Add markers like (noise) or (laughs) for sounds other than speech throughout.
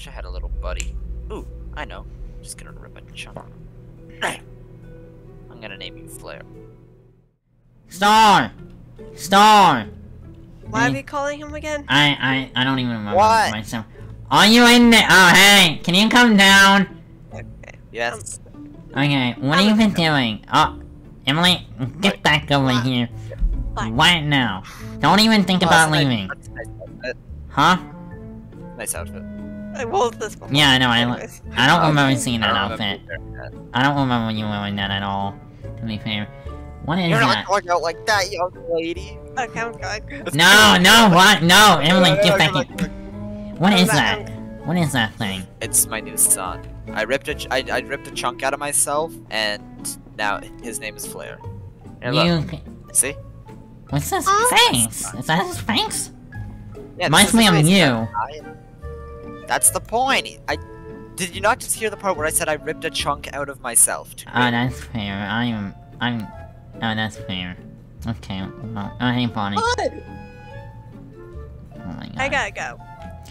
Wish I had a little buddy. Ooh, I know. I'm Just gonna rip a chunk. I'm gonna name you Flare. Star! Star! Why are Hey. we calling him again? I, I, I don't even remember What? myself. Are you in there? Oh, hey, can you come down? Okay. Yes. Okay, what have you been doing? Oh, Emily, get back over What? here. What? Right now. Don't even think Oh, about that's a nice- leaving. nice. Huh? Nice outfit. I wore this before. Yeah, I know, I, Anyways. I don't remember seeing that don't outfit. remember wearing that. I don't remember when you wearing that at all, to be fair. What is You're that? not going out like that, young lady. Okay, I'm going. No, no, what? No, Emily, get no, back no, in. no, no. What I'm is back, that? What is that thing? It's my new son. I ripped a ch- I, I ripped a chunk out of myself, and now his name is Flare. Here, look. You, See? what's this Oh. face? Is that his face? Yeah, Reminds this me is of his face. you. I- That's the point. I did you not just hear the part where I said I ripped a chunk out of myself? To Oh, create- that's fair. I'm, I'm, oh, that's fair. Okay, well, oh, hey, Bonnie. What? Oh my god. I gotta go.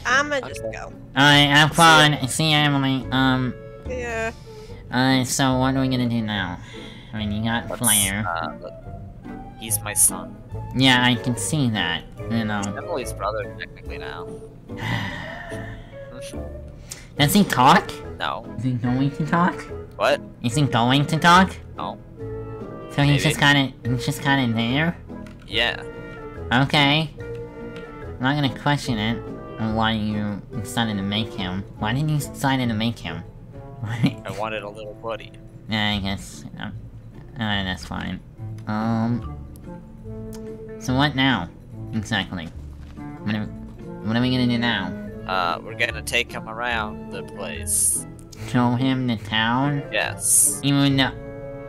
I'ma just Okay. go. Alright, have fun. See you, Emily. Um, Yeah. uh, so what are we gonna do now? I mean, you got Let's, Flare. uh, he's my son. Yeah, I can see that. You know. Emily's brother, technically now. (sighs) (sighs) (sighs) Does he talk? No. Is he going to talk? What? Is he going to talk? No. So he's just kinda, he's just kinda there? Yeah. Okay. I'm not gonna question it. on Why you decided to make him. Why did you decide to make him? (laughs) I wanted a little buddy. yeah, I guess. Uh, uh, that's fine. Um. So what now? Exactly. What are, what are we gonna do now? Uh, we're gonna take him around the place. Show him the town? Yes. Even though,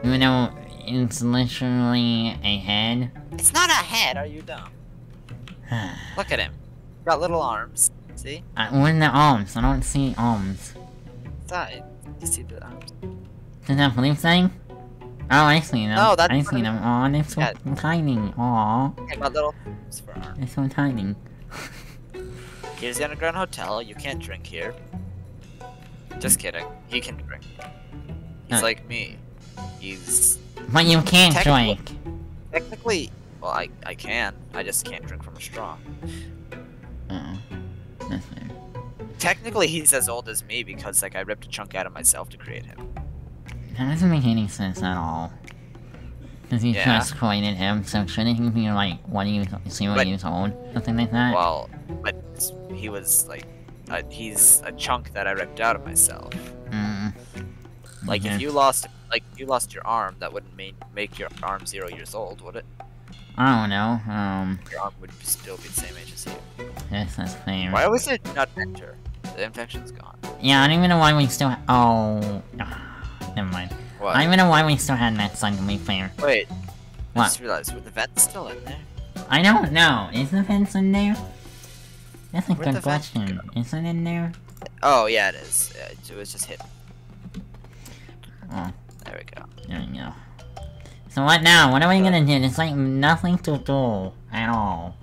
even though it's literally a head? It's not a head, are you dumb? (sighs) Look at him. Got little arms. See? Uh, are the arms? I don't see arms. Side. You see the arms? Does that blue thing? Oh, I see them. No, that's I see them. Aw, they're so Yeah. tiny. Aw, I got little arms for arms. they're so tiny. (laughs) Here's the underground hotel. You can't drink here. Just kidding. He can drink. He's Uh. like me. He's But you can't Technically- drink. technically. Well, I I can. I just can't drink from a straw. Oh, that's. Technically, he's as old as me because like I ripped a chunk out of myself to create him. That doesn't make any sense at all. Because you Yeah. just created him, so shouldn't he be like one years, zero But- years old? Something like that? Well, but he was like, uh, he's a chunk that I ripped out of myself. Mm. Like Okay. if you lost, like if you lost your arm, that wouldn't make make your arm zero years old, would it? I don't know. Um, Your arm would still be the same age as you. yes, that's fair. Why was it not enter? The infection's gone. Yeah, I don't even know why we still. Ha- oh, never mind. What? I don't even know why we still had that song to be fair. Wait. What? I just realized, were the vents still in there? I don't know. Is the fence in there? That's a Where'd good question. Is it in there? Oh yeah, it is. It was just hidden. Oh, There we go. there we go. So what now? What are we gonna do? There's like nothing to do at all.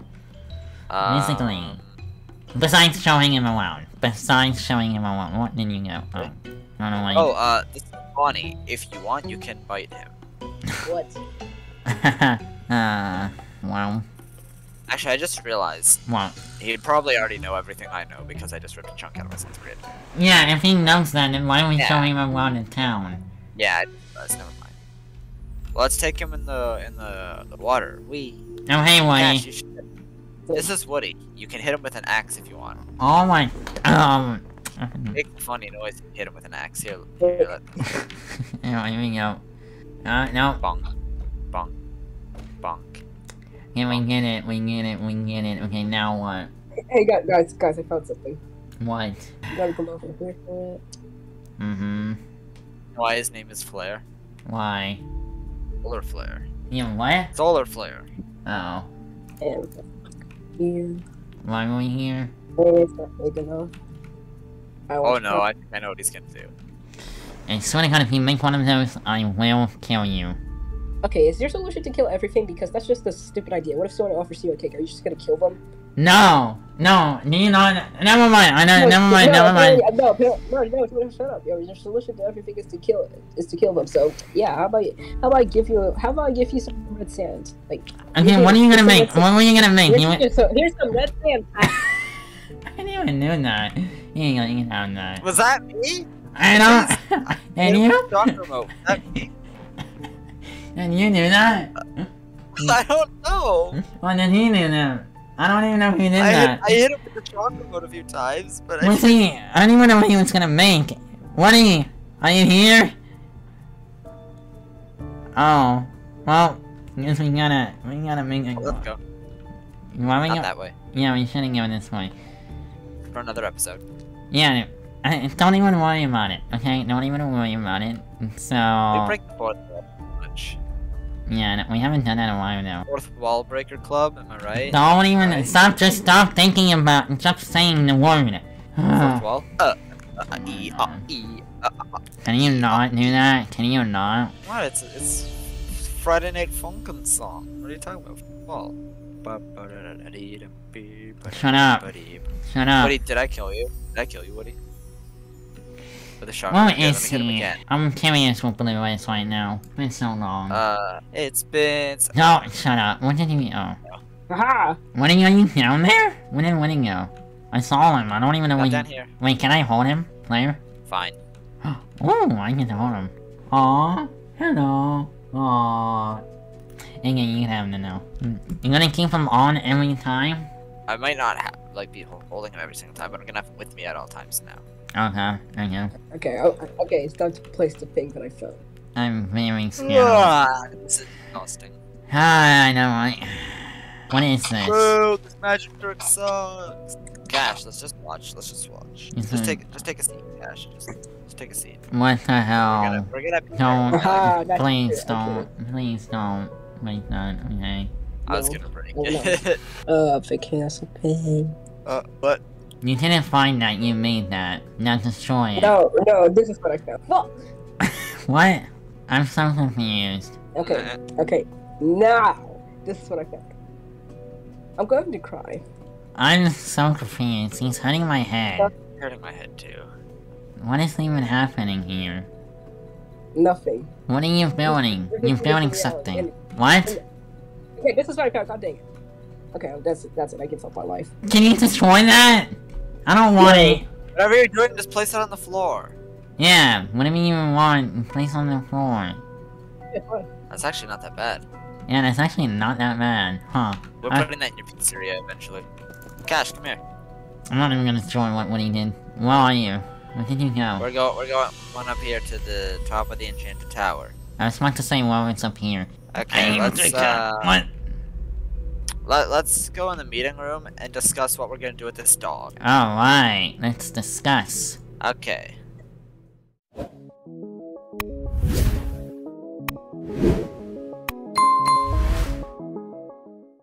Basically. Um, Besides showing him around. Besides showing him around. What did you go? Oh, I don't know why. Oh, uh, this is funny. If you want, you can bite him. (laughs) What? (laughs) uh, well, Actually, I just realized well. he'd probably already know everything I know because I just ripped a chunk out of to create. Yeah, if he knows that, then why don't we Yeah. show him around the town? Yeah, I. Never mind. Let's take him in the in the, the water. We. Oh, hey, Woody. you. This is Woody. You can hit him with an axe if you want. Oh my. Um. (laughs) Make a funny noise hit him with an axe. Here, here let (laughs) here we go. Uh, no. bonk. Yeah, we get it, we get it, we get it. Okay, now what? Hey guys, guys, guys, I found something. What? You gotta come over here for it. Mm-hmm. Why his name is Flare? Why? Solar Flare. Yeah, what? Solar Flare. Oh. And here. Why are we here? It's not big enough. I Oh no, I I know what he's gonna do. I swear to god, if you make one of those, I will kill you. Okay, is your solution to kill everything? Because that's just a stupid idea. What if someone offers you a cake? Are you just gonna kill them? No, no, do you not? Never mind. I know. No, never mind. no, never mind. No, no, no, no, no, shut up. Yo, your solution to everything is to kill is to kill them. So yeah, how about how about I give you how about I give you some red sand? Like Okay, what are you gonna make? What were you gonna make? here's, You went- here's some, here's some red sand. (laughs) I didn't even know that. You ain't gonna have that. Was that me? I don't. (laughs) and you? Shock that me? And you knew that? I don't know. Well, then he knew that. I don't even know who did I hit, that. I hit him with the shock remote a few times, but I Was he? I don't even know what he was gonna make. What are you? Are you here? Oh, well, I guess we gotta, we gotta make it. Let's go. Why we Not go? that way. Yeah, we shouldn't go this way. For another episode. Yeah, I, don't even worry about it. Okay, don't even worry about it. So... We break the wall much. Yeah, no, we haven't done that in a while now. Fourth wall breaker club, am I right? Don't even Right. stop. Just stop thinking about. and Stop saying the word. Fourth wall. Uh, uh, e, uh, e, uh, uh. Can you not do that? Can you not? What? It's it's Friday Night Funkin' song. What are you talking about? Wall. Shut up. Woody, Shut up. did I kill you? Did I kill you, Woody? With a shot. What Yeah, is let me hit him he? I'm curious what Blue is right now. It's been so long. Uh, it's been. no, shut up. What did he? Mean? Oh, Haha. Winning, are you down there? Where did Winning go? I saw him. I don't even know I'm where. down He... here. Wait, can I hold him, player? Fine. (gasps) Oh, I can hold him. Aw, hello. Aw. Okay, you can have him now. You're gonna keep him on every time? I might not have like be holding him every single time, but I'm gonna have him with me at all times now. Okay, okay. Okay, oh, okay, it's time to place the thing that I found. I'm very scared. Ah, this is exhausting. Hi, I know, right? What is this? Bro, this magic trick sucks. Cash, let's just watch. Let's just watch. Just take, just take a seat, Cash. Just, just take a seat. What the We're hell? gonna, we're gonna. Be Don't. Aha, Please don't. Please don't. Please don't. Okay. I was No. gonna break Oh, no. it. (laughs) Uh, vacation pain. uh, what? You didn't find that. You made that. Not destroy it. No, no, this is what I found. Fuck! (laughs) What? I'm so confused. Okay, uh, okay, now, this is what I found. I'm going to cry. I'm so confused. He's hurting my head. Hurting my head too. What is even happening here? Nothing. What are you building? You're building something. What? Okay, this is what I found. God dang it. Okay, that's it. That's it. I give up my life. Can you destroy that? I don't want No. it. Whatever you're doing, just place it on the floor. Yeah, whatever you want, place on the floor. That's actually not that bad. Yeah, that's actually not that bad. Huh. We're I- putting that in your pizzeria eventually. Cash, come here. I'm not even gonna destroy what, what he did. Where are you? Where did you go? We're go. We're going one up here to the top of the enchanted tower. I was about to say, well, it's up here. Okay, let's uh, What? Let, let's go in the meeting room and discuss what we're gonna do with this dog. Alright, let's discuss. Okay.